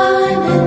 I'm